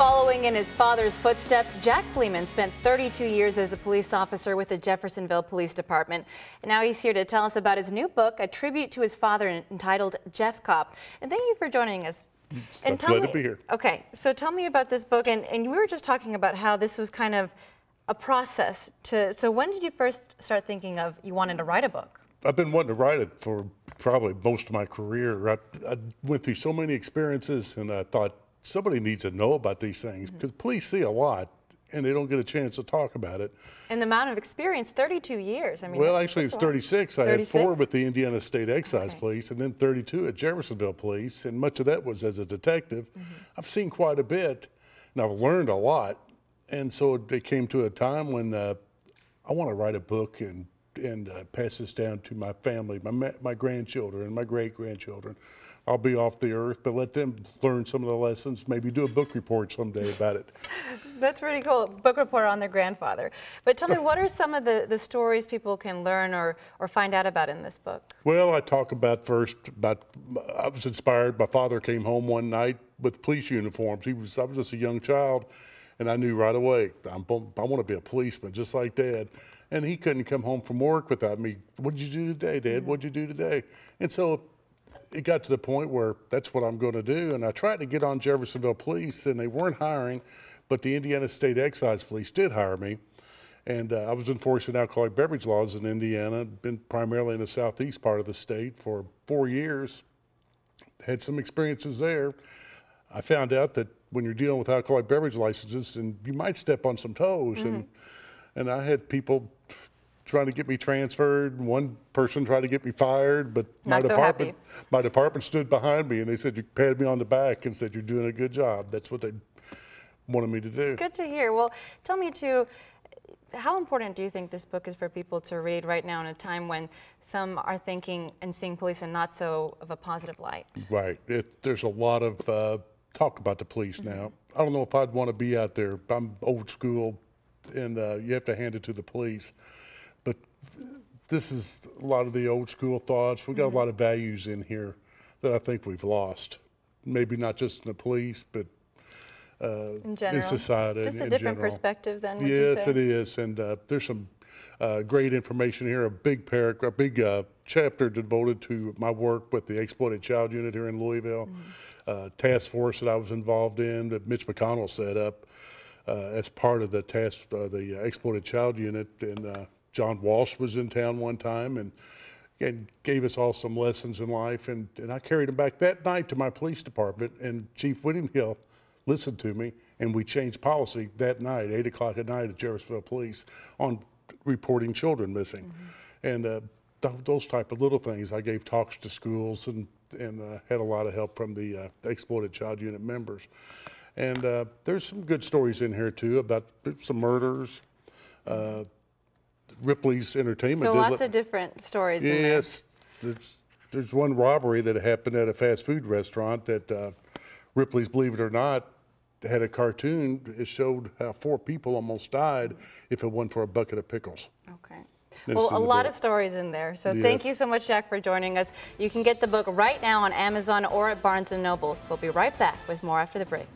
Following in his father's footsteps, Jack Fleeman spent 32 years as a police officer with the Jeffersonville Police Department. And now he's here to tell us about his new book, a tribute to his father entitled Jeff Cop. And thank you for joining us. and tell glad me, to be here. Okay, so tell me about this book. And, and we were just talking about how this was kind of a process to, so when did you first start thinking of you wanted to write a book? I've been wanting to write it for probably most of my career. I, I went through so many experiences and I thought somebody needs to know about these things mm-hmm. because police see a lot and they don't get a chance to talk about it. And the amount of experience, 32 years. I mean, well, actually, it's 36. I had four with the Indiana State Excise okay. Police, and then 32 at Jeffersonville Police, and much of that was as a detective. Mm -hmm. I've seen quite a bit, and I've learned a lot. And so it came to a time when uh, I want to write a book and and uh, pass this down to my family, my my grandchildren, and my great grandchildren. I'll be off the earth, but let them learn some of the lessons. Maybe do a book report someday about it. That's pretty cool. Book report on their grandfather. But tell me, what are some of the, the stories people can learn or, or find out about in this book? Well, I talk about first about I was inspired. My father came home one night with police uniforms. He was I was just a young child and I knew right away, I'm, I want to be a policeman just like dad. And he couldn't come home from work without me. What did you do today, dad? Mm-hmm. What'd you do today? And so it got to the point where that's what I'm going to do. And I tried to get on Jeffersonville Police, and they weren't hiring, but the Indiana State Excise Police did hire me. And uh, I was enforcing alcoholic beverage laws in Indiana, been primarily in the southeast part of the state for four years, had some experiences there. I found out that when you're dealing with alcoholic beverage licenses, and you might step on some toes. Mm -hmm. And and I had people trying to get me transferred. One person tried to get me fired, but Not my so department happy. my department stood behind me and they said you patted me on the back and said you're doing a good job. That's what they wanted me to do. Good to hear. Well, tell me too. How important do you think this book is for people to read right now in a time when some are thinking and seeing police in not so of a positive light? Right. It, there's a lot of uh, talk about the police mm -hmm. now. I don't know if I'd want to be out there. I'm old school, and uh, you have to hand it to the police. But this is a lot of the old school thoughts. We've got mm -hmm. a lot of values in here that I think we've lost. Maybe not just in the police, but uh, in, in society. Just a in different general. perspective than Yes, it is. And uh, there's some uh, great information here, a big paragraph, a big uh, chapter devoted to my work with the Exploited Child Unit here in Louisville, mm -hmm. task force that I was involved in that Mitch McConnell set up uh, as part of the task, uh, the exploited child unit. And uh, John Walsh was in town one time and, and gave us all some lessons in life. And, and I carried him back that night to my police department. And Chief Whittingham listened to me, and we changed policy that night, 8 o'clock at night at Jeffersonville Police, on reporting children missing. Mm -hmm. And uh, th those type of little things. I gave talks to schools and, and uh, had a lot of help from the uh, exploited child unit members. And uh, there's some good stories in here too about some murders. Ripley's Entertainment. So lots of different stories. Yes, there's, there's one robbery that happened at a fast food restaurant that uh, Ripley's, believe it or not, had a cartoon. It showed how four people almost died if it wasn't for a bucket of pickles. Okay. well, a lot book. of stories in there. So yes. thank you so much, Jack, for joining us. You can get the book right now on Amazon or at Barnes & Nobles. We'll be right back with more after the break.